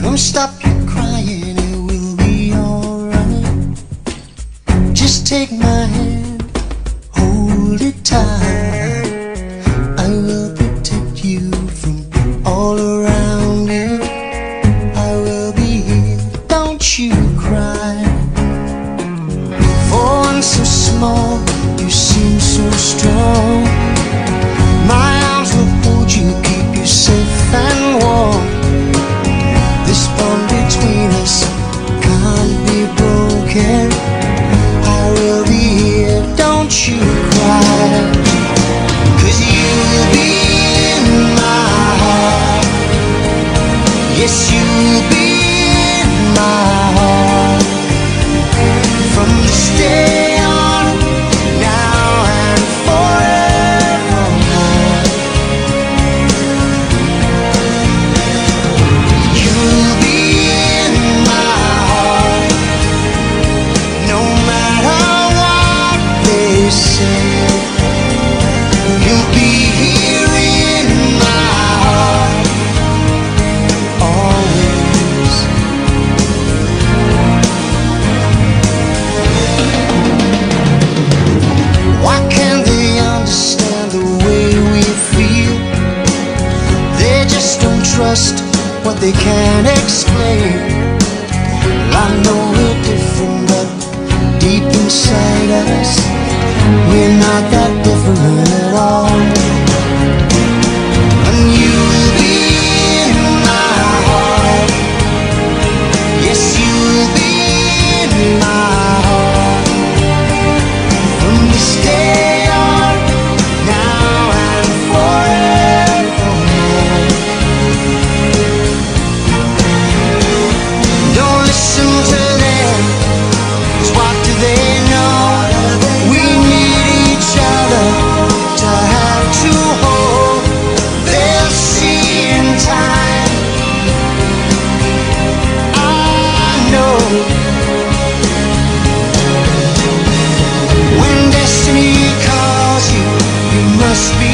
Come stop so strong. just what they can't explain. Well, I know we're different. must be